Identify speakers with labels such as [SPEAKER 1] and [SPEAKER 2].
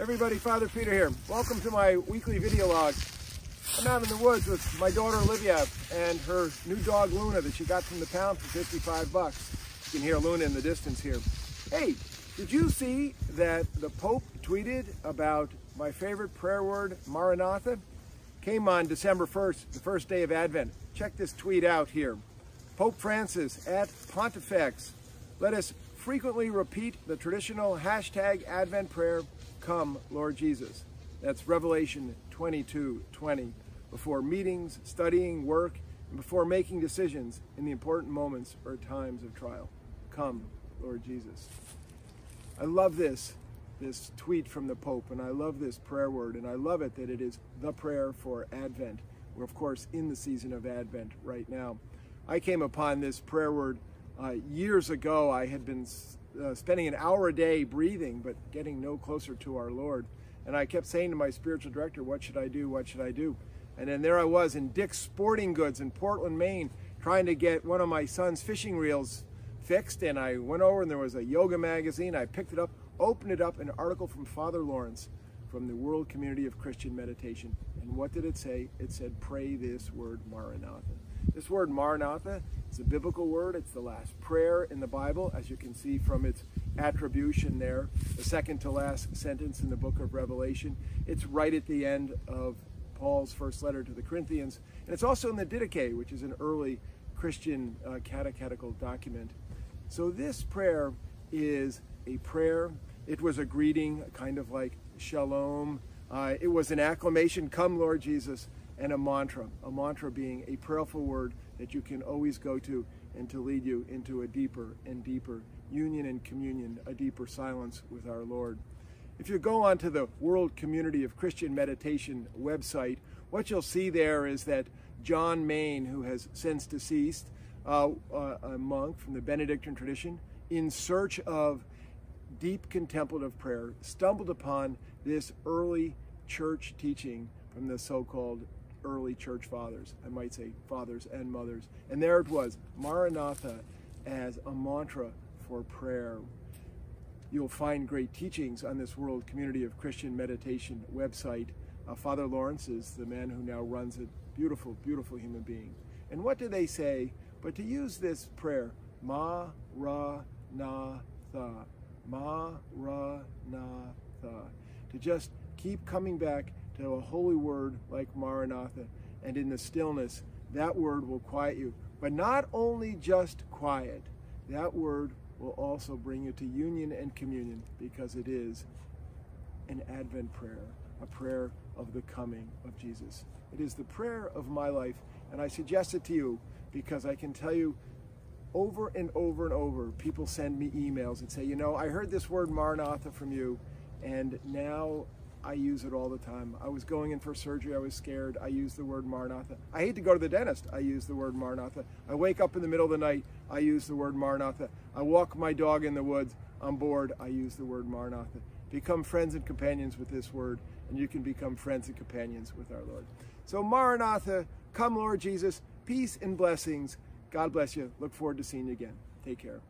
[SPEAKER 1] Everybody, Father Peter here. Welcome to my weekly video log. I'm out in the woods with my daughter Olivia and her new dog Luna that she got from the pound for 55 bucks. You can hear Luna in the distance here. Hey, did you see that the Pope tweeted about my favorite prayer word, Maranatha? Came on December 1st, the first day of Advent. Check this tweet out here. Pope Francis at Pontifex. Let us frequently repeat the traditional hashtag Advent prayer, Come, Lord Jesus. That's Revelation 22, 20. Before meetings, studying, work, and before making decisions in the important moments or times of trial. Come, Lord Jesus. I love this, this tweet from the Pope, and I love this prayer word, and I love it that it is the prayer for Advent. We're, of course, in the season of Advent right now. I came upon this prayer word uh, years ago. I had been uh, spending an hour a day breathing, but getting no closer to our Lord. And I kept saying to my spiritual director, What should I do? What should I do? And then there I was in Dick's Sporting Goods in Portland, Maine, trying to get one of my son's fishing reels fixed. And I went over and there was a yoga magazine. I picked it up, opened it up, an article from Father Laurence from the World Community of Christian Meditation. And what did it say? It said, Pray this word, Maranatha. This word Maranatha is a biblical word. It's the last prayer in the Bible, as you can see from its attribution there, the second to last sentence in the book of Revelation. It's right at the end of Paul's first letter to the Corinthians. And it's also in the Didache, which is an early Christian uh, catechetical document. So this prayer is a prayer. It was a greeting, kind of like shalom. Uh, it was an acclamation, come Lord Jesus and a mantra, a mantra being a prayerful word that you can always go to and to lead you into a deeper and deeper union and communion, a deeper silence with our Lord. If you go onto the World Community of Christian Meditation website, what you'll see there is that John Main, who has since deceased, uh, uh, a monk from the Benedictine tradition, in search of deep contemplative prayer, stumbled upon this early church teaching from the so-called early church fathers, I might say fathers and mothers. And there it was, Maranatha as a mantra for prayer. You'll find great teachings on this World Community of Christian Meditation website. Uh, Father Laurence is the man who now runs it. Beautiful, beautiful human being. And what do they say? But to use this prayer, Ma Ra Na Tha, Ma Ra Na Tha, to just keep coming back to a holy word like Maranatha, and in the stillness, that word will quiet you. But not only just quiet, that word will also bring you to union and communion because it is an Advent prayer, a prayer of the coming of Jesus. It is the prayer of my life, and I suggest it to you because I can tell you over and over and over, people send me emails and say, you know, I heard this word Maranatha from you, and now I use it all the time. I was going in for surgery, I was scared, I use the word Maranatha. I hate to go to the dentist, I use the word Maranatha. I wake up in the middle of the night, I use the word Maranatha. I walk my dog in the woods, I'm bored, I use the word Maranatha. Become friends and companions with this word, and you can become friends and companions with our Lord. So Maranatha, come Lord Jesus, peace and blessings. God bless you. Look forward to seeing you again. Take care.